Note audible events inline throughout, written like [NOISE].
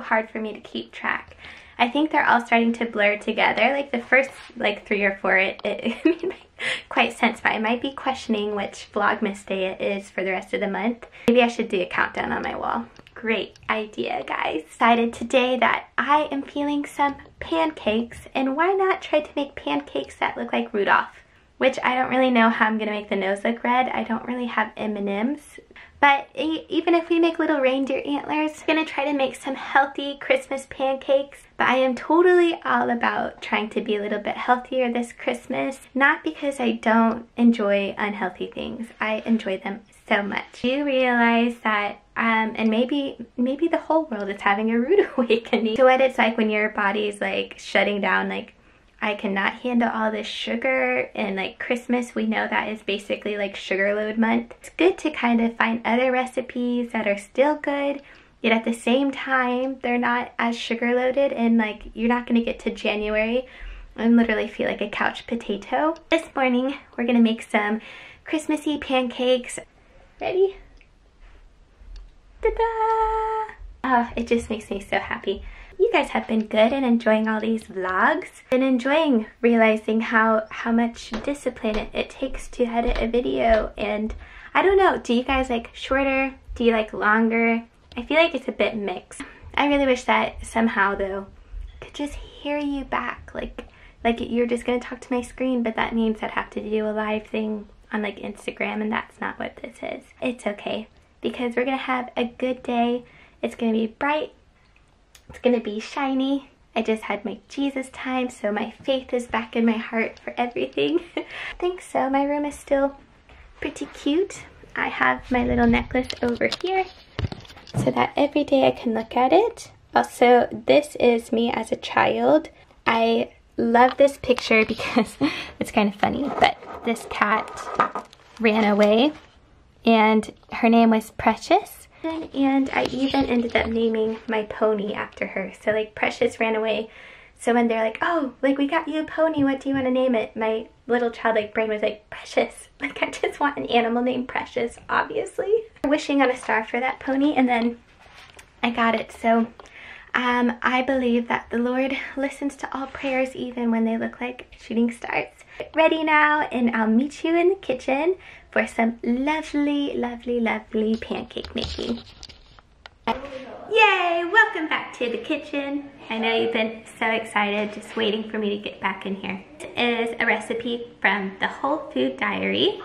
hard for me to keep track. I think they're all starting to blur together. Like the first like three or four, it, it [LAUGHS] quite sense, but I might be questioning which Vlogmas day it is for the rest of the month. Maybe I should do a countdown on my wall. Great idea, guys. Decided today that I am feeling some pancakes, and why not try to make pancakes that look like Rudolph? Which I don't really know how I'm gonna make the nose look red. I don't really have M&Ms but even if we make little reindeer antlers, I'm gonna try to make some healthy Christmas pancakes. But I am totally all about trying to be a little bit healthier this Christmas. Not because I don't enjoy unhealthy things. I enjoy them so much. Do you realize that um, and maybe maybe the whole world is having a rude [LAUGHS] awakening to what it's like when your body is like shutting down like I cannot handle all this sugar and like Christmas we know that is basically like sugar load month. It's good to kind of find other recipes that are still good yet at the same time they're not as sugar loaded and like you're not gonna get to January and literally feel like a couch potato. This morning we're gonna make some Christmassy pancakes. Ready? Ta-da! Oh, it just makes me so happy you guys have been good and enjoying all these vlogs. And enjoying realizing how how much discipline it, it takes to edit a video. And I don't know do you guys like shorter? Do you like longer? I feel like it's a bit mixed. I really wish that somehow though could just hear you back. Like like you're just gonna talk to my screen but that means I'd have to do a live thing on like Instagram and that's not what this is. It's okay because we're gonna have a good day. It's gonna be bright it's gonna be shiny. I just had my Jesus time, so my faith is back in my heart for everything. [LAUGHS] I think so. My room is still pretty cute. I have my little necklace over here so that every day I can look at it. Also, this is me as a child. I love this picture [LAUGHS] because it's kind of funny, but this cat ran away and her name was Precious and I even ended up naming my pony after her. So like Precious ran away. So when they're like, oh, like we got you a pony, what do you want to name it? My little childlike brain was like, Precious. [LAUGHS] Like I just want an animal named Precious, obviously. Wishing on a star for that pony and then I got it. So um, I believe that the Lord listens to all prayers even when they look like shooting stars. Ready now and I'll meet you in the kitchen for some lovely, lovely, lovely pancake making. Yay! Welcome back to the kitchen. I know you've been so excited just waiting for me to get back in here. This is a recipe from the Whole Food Diary.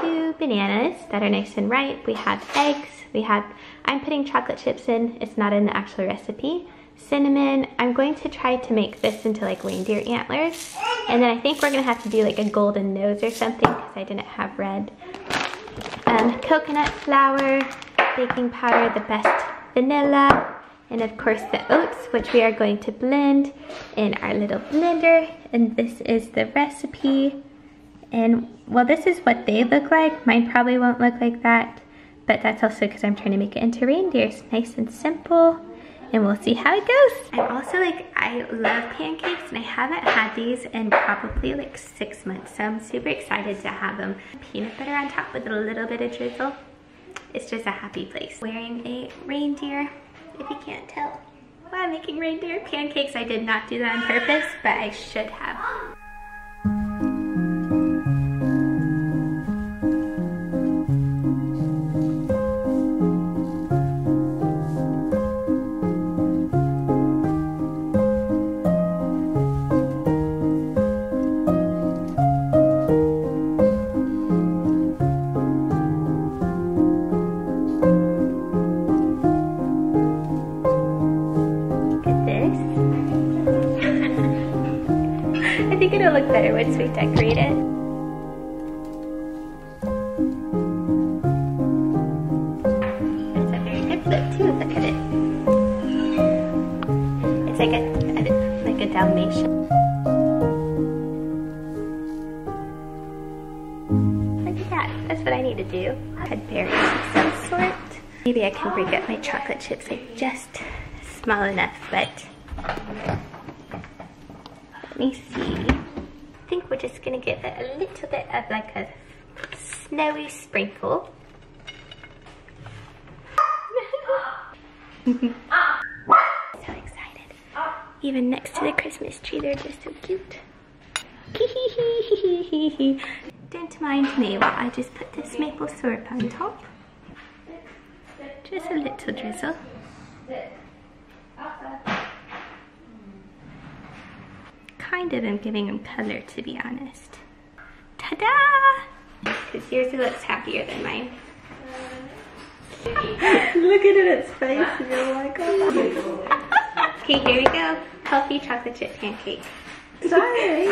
Two bananas that are nice and ripe. We have eggs. We have, I'm putting chocolate chips in. It's not in the actual recipe. Cinnamon. I'm going to try to make this into like reindeer antlers. And then I think we're gonna have to do like a golden nose or something because I didn't have red. Um, coconut flour, baking powder, the best vanilla, and of course the oats, which we are going to blend in our little blender. And this is the recipe. And well, this is what they look like. Mine probably won't look like that, but that's also because I'm trying to make it into reindeers. Nice and simple and we'll see how it goes. I'm also like, I love pancakes and I haven't had these in probably like six months. So I'm super excited to have them. Peanut butter on top with a little bit of drizzle. It's just a happy place. Wearing a reindeer, if you can't tell. I'm making reindeer pancakes, I did not do that on purpose, but I should have. I can break up my chocolate chips like just small enough, but let me see I think we're just gonna give it a little bit of like a snowy sprinkle. [LAUGHS] so excited. Even next to the Christmas tree, they're just so cute. [LAUGHS] Don't mind me while I just put this maple syrup on top. Just a little drizzle. Kind of am giving them color to be honest. Ta-da! Because yours looks happier than mine. [LAUGHS] Look at it, its face, and you're like, oh. [LAUGHS] okay, here we go. Healthy chocolate chip pancake. Sorry. [LAUGHS]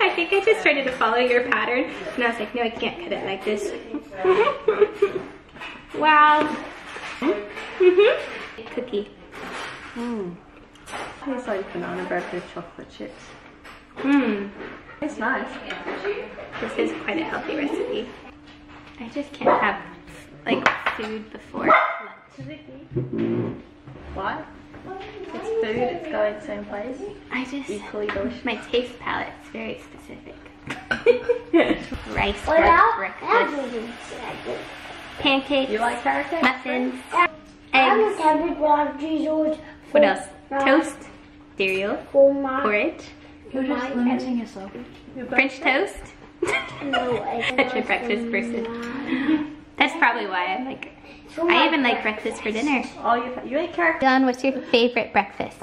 I think I just started to follow your pattern, and I was like, no, I can't cut it like this. wow. [LAUGHS] Cookie. Mm. Tastes like banana bread with chocolate chips. Mmm. It's nice. This is quite a healthy recipe. I just can't have like food before lunch. Why? It's food, it's going the same place. I just, Equally delicious. my taste palate's very specific. [LAUGHS] Rice for breakfast, pancakes, You like carrot cake? muffins, eggs. What else? Toast, cereal, porridge, You're just limiting yourself. French toast. Such [LAUGHS] a breakfast person. That's probably why I'm like, I even like breakfast for dinner. Oh, you, you ate carrot John, what's your favorite breakfast?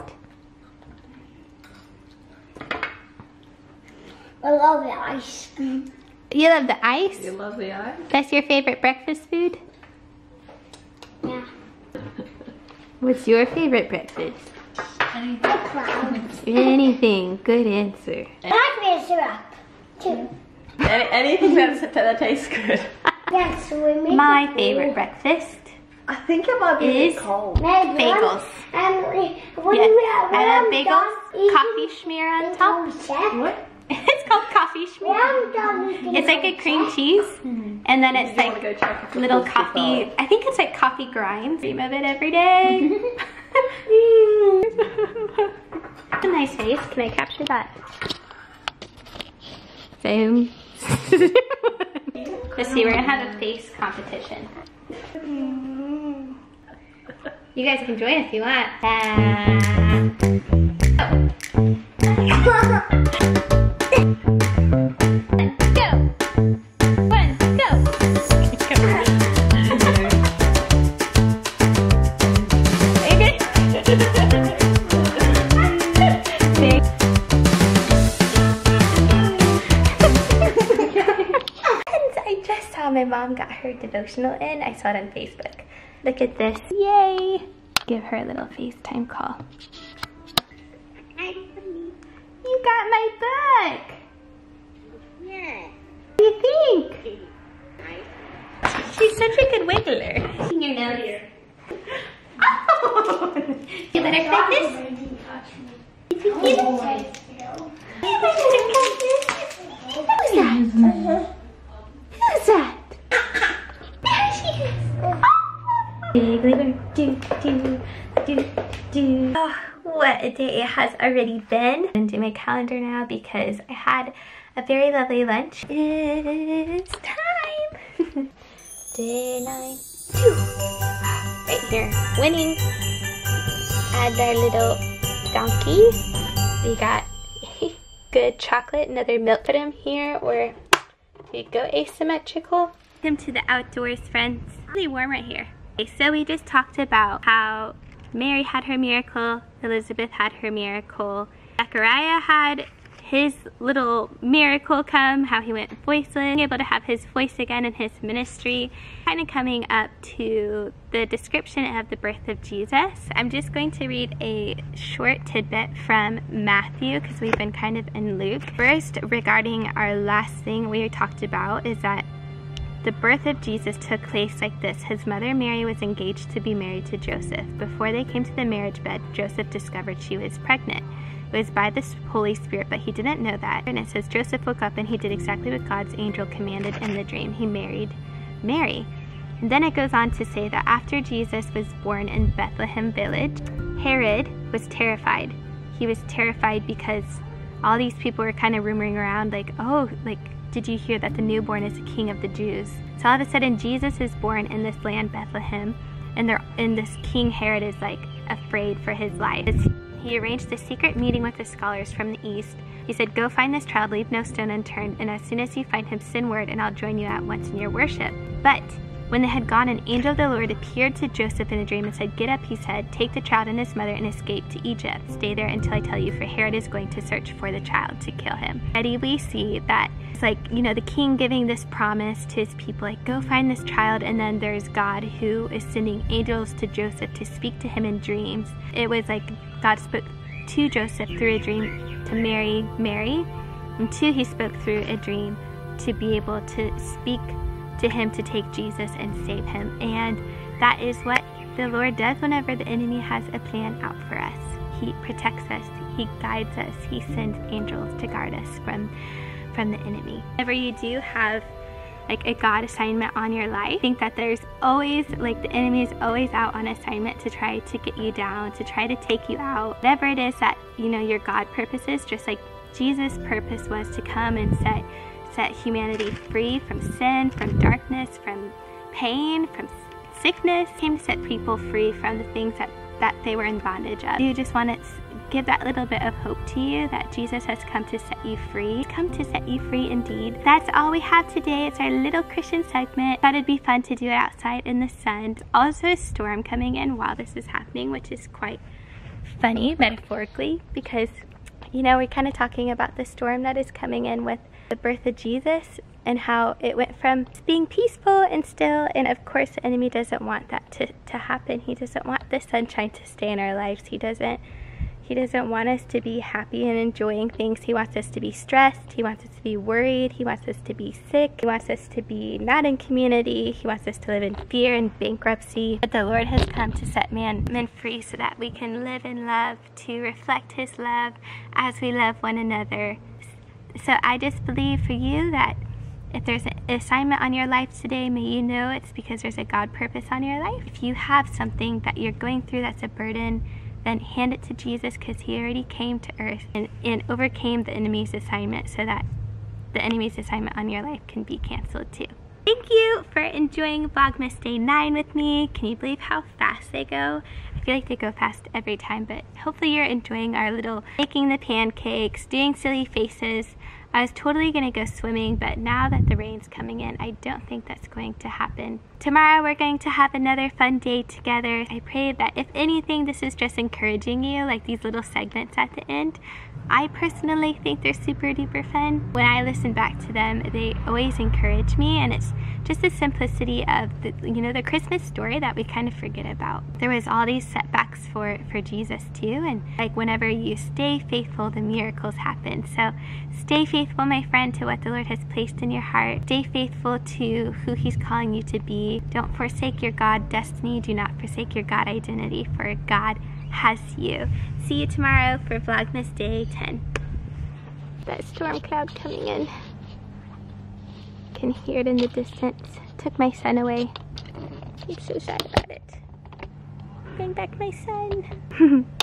I love the ice. You love the ice? You love the ice? That's your favorite breakfast food? Yeah. [LAUGHS] What's your favorite breakfast? Clouds. Anything. Good answer. Blackberry syrup. Too. Any, anything that's, that tastes good. [LAUGHS] Yes, we make My it favorite breakfast I think it might be a Is- cold. Bagels. And when Yes. we, when And I'm a bagels, done eating coffee schmear on top. toast, What? [LAUGHS] It's called coffee when schmear. I'm done eating It's like a cream cheese, and then it's like go check if the little coffee. I think it's like coffee grinds. Dream of it every day. [LAUGHS] [LAUGHS] a nice face. Can I capture that? Zoom. Let's see. We're gonna have a face competition. You guys can join if you want. Go. Just saw my mom got her devotional in. I saw it on Facebook. Look at this. Yay! Give her a little FaceTime call. You got my book! Yeah. What do you think? She's such a good wiggler. Your nose. Oh. [LAUGHS] You better like this. [LAUGHS] Who's that? Who's that? There she is. Big wiggler. Do, do, do, do. Oh, what a day it has already been. I'm into my calendar now because I had a very lovely lunch. It's time. [LAUGHS] Day nine, two. Right here, winning. Add our little donkey. We got [LAUGHS] good chocolate, another milk for him here, or we go asymmetrical. Welcome to the outdoors, friends. Really warm right here. Okay, so we just talked about how Mary had her miracle, Elizabeth had her miracle, Zechariah had his little miracle come, how he went voiceless, able to have his voice again in his ministry. Kind of coming up to the description of the birth of Jesus. I'm just going to read a short tidbit from Matthew because we've been kind of in Luke. First, regarding our last thing we talked about is that the birth of Jesus took place like this. His mother Mary was engaged to be married to Joseph. Before they came to the marriage bed, Joseph discovered she was pregnant. It was by the Holy Spirit, but he didn't know that. And it says Joseph woke up and he did exactly what God's angel commanded in the dream. He married Mary. And then it goes on to say that after Jesus was born in Bethlehem village, Herod was terrified. He was terrified because all these people were kind of rumoring around, like, oh, like, did you hear that the newborn is the king of the Jews? So all of a sudden, Jesus is born in this land, Bethlehem. and they're and this King Herod is like afraid for his life. He arranged a secret meeting with the scholars from the east. He said, Go find this child, leave no stone unturned, and as soon as you find him, send word, and I'll join you at once in your worship. But when they had gone, an angel of the Lord appeared to Joseph in a dream and said, Get up, he said, take the child and his mother and escape to Egypt. Stay there until I tell you, for Herod is going to search for the child to kill him. Already we see that it's like, you know, the king giving this promise to his people, like, go find this child, and then there's God who is sending angels to Joseph to speak to him in dreams. It was like God spoke to Joseph through a dream to marry Mary, and two, he spoke through a dream to be able to speak to him to take Jesus and save him. And that is what the Lord does whenever the enemy has a plan out for us. He protects us, he guides us, he sends angels to guard us from from the enemy. Whenever you do have like a God assignment on your life. Think that there's always, like the enemy is always out on assignment to try to get you down, to try to take you out. Whatever it is that, you know, your God purpose is, just like Jesus' purpose was to come and set set humanity free from sin, from darkness, from pain, from sickness. Came to set people free from the things that, that they were in bondage of. You just want to give that little bit of hope to you that Jesus has come to set you free. Come to set you free indeed. That's all we have today. It's our little Christian segment. Thought it'd be fun to do it outside in the sun. Also a storm coming in while this is happening, which is quite funny metaphorically because you know, we're kind of talking about the storm that is coming in with the birth of Jesus and how it went from being peaceful and still and of course the enemy doesn't want that to, to happen. He doesn't want the sunshine to stay in our lives. He doesn't he doesn't want us to be happy and enjoying things. He wants us to be stressed. He wants us to be worried. He wants us to be sick. He wants us to be not in community. He wants us to live in fear and bankruptcy. But the lord has come to set man men free so that we can live in love to reflect his love as we love one another so I just believe for you that if there's an assignment on your life today, may you know it's because there's a God purpose on your life. If you have something that you're going through that's a burden, then hand it to Jesus because he already came to earth and, and overcame the enemy's assignment so that the enemy's assignment on your life can be canceled too. Thank you for enjoying Vlogmas Day 9 with me. Can you believe how fast they go? Feel like they go fast every time, but hopefully you're enjoying our little making the pancakes, doing silly faces, I was totally to go swimming, but now that the rain's coming in, I don't think that's going to happen. Tomorrow we're going to have another fun day together. I pray that if anything, this is just encouraging you, like these little segments at the end. I personally think they're super duper fun. When I listen back to them, they always encourage me and it's just the simplicity of the, you know, the Christmas story that we kind of forget about. There was all these setbacks for, for Jesus too and like whenever you stay faithful, the miracles happen. So stay faithful, my friend, to what the Lord has placed in your heart. Stay faithful to who he's calling you to be. Don't forsake your God destiny. Do not forsake your God identity for God has you. See you tomorrow for Vlogmas Day 10. That storm cloud coming in. Can hear it in the distance. Took my sun away. I'm so sad about it. Bring back my sun. [LAUGHS]